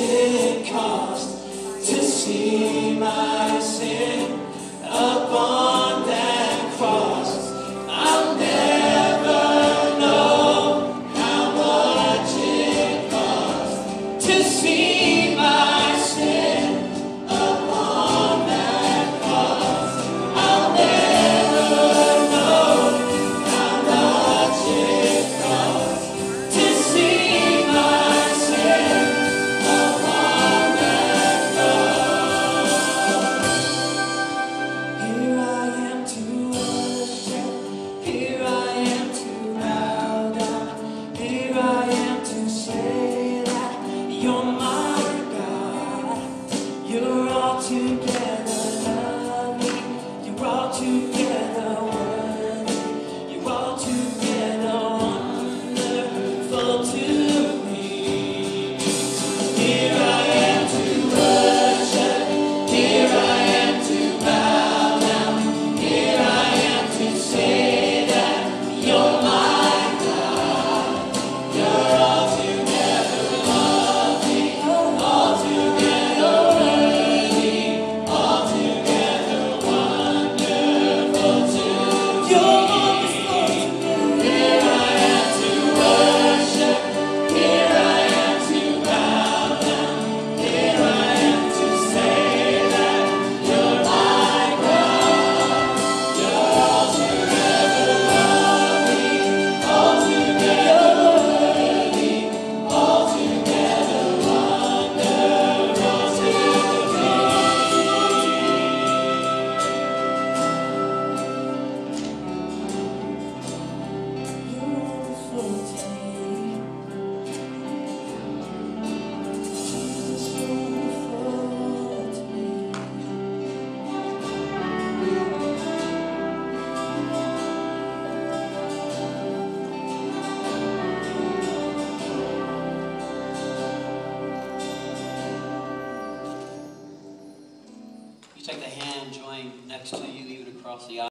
much You're next to you, even across the aisle.